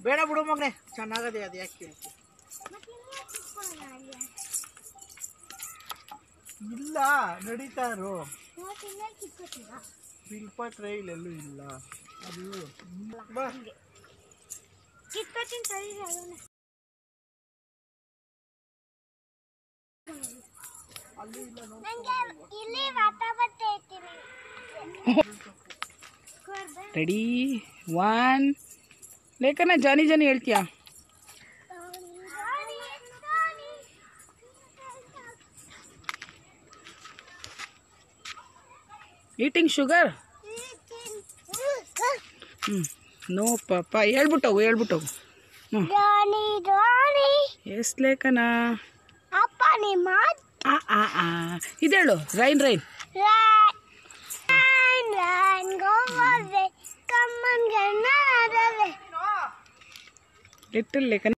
ಬೇಡ ಬಿಡು ಮಗನೆ ಚೆನ್ನಾಗದೆ ಅದು ಯಾಕೆ ಕೇಳ್ತಿ? ಇಲ್ಲ ನಡೀತಾರು ಶಿಲ್ಪ ಟ್ರೈಲ್ ಎಲ್ಲೂ ಇಲ್ಲ. ಅದು ಬಾ. ಇಲ್ಲಿ ಇರ್ತೀನಿ ರೆಡಿ ಒನ್ ಲೇಖನ ಜಾನಿ ಜಾನಿ ಹೇಳ್ತೀಯಾ? ಈಟಿಂಗ್ ಶುಗರ್ ಹ್ಞೂ ನೋ ಪಾಪ ಹೇಳ್ಬಿಟ್ಟವು ಹೇಳ್ಬಿಟ್ಟವು ಹ್ಞೂ ಎಸ್ ಲೇಖನ. ಅಪ್ಪ ನಿಮ್ಮ ಆ ಆ ಆ. ಇದೇಳು rain rain. Rain rain go away come again little ಲೇಖನ